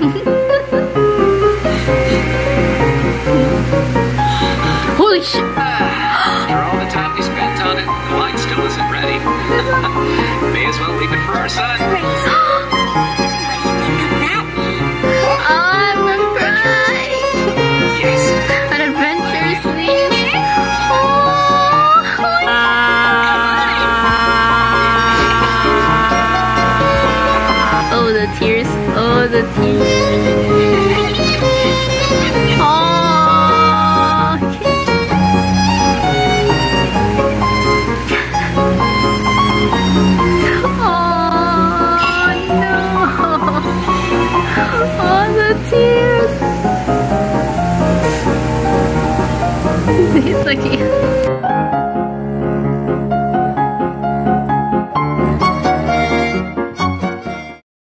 Holy shit. After all the time we spent on it, the line still isn't ready. May as well leave it for our son. tears. Oh, the tears. Oh. oh no. Oh, the tears.